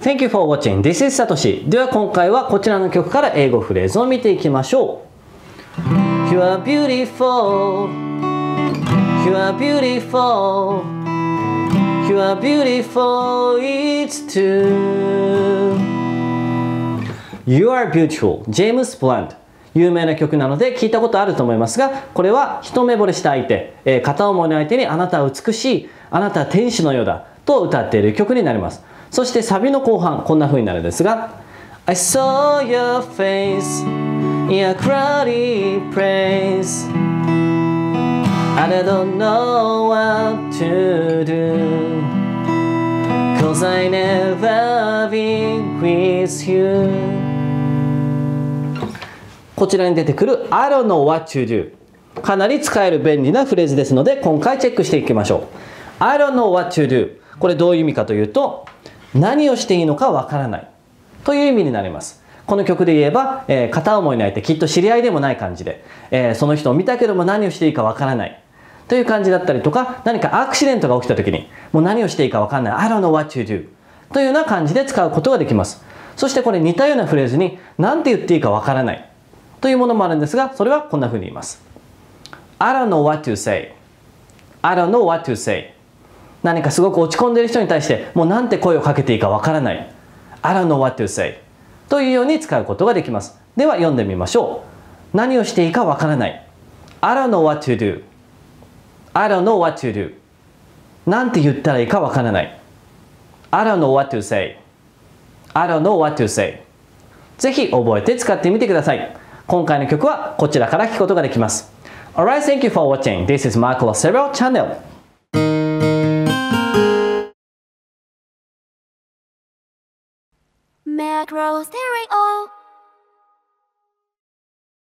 Thank you for watching. This is Satoshi. では今回はこちらの曲から英語フレーズを見ていきましょう。You are beautiful. You are beautiful. You are beautiful. It's true. You are beautiful. ジェームス・ブランド。有名な曲なので聞いたことあると思いますが、これは一目惚れした相手、えー、片思いの相手にあなたは美しい、あなたは天使のようだと歌っている曲になります。そしてサビの後半、こんな風になるんですが、I saw your face in a cloudy place and I don't know what to do Cause I never been with you こちらに出てくる I don't know what to do かなり使える便利なフレーズですので今回チェックしていきましょう I don't know what to do これどういう意味かというと何をしていいのかわからない。という意味になります。この曲で言えば、えー、片思いの相手きっと知り合いでもない感じで、えー、その人を見たけども何をしていいかわからない。という感じだったりとか何かアクシデントが起きた時にもう何をしていいかわからない。I don't know what to do というような感じで使うことができます。そしてこれ似たようなフレーズに何て言っていいかわからない。というものもあるんですが、それはこんな風に言います。I don't know what to say.I don't know what to say. 何かすごく落ち込んでいる人に対して、もうなんて声をかけていいかわからない。I don't know what to say. というように使うことができます。では読んでみましょう。何をしていいかわからない。I don't know what to do.I don't know what to do. なんて言ったらいいかわからない。I don't know what to say.I don't know what to say. ぜひ覚えて使ってみてください。今回の曲はこちらから聴くことができます。Alright, thank you for watching. This is Marco Severo channel. Macro Stereo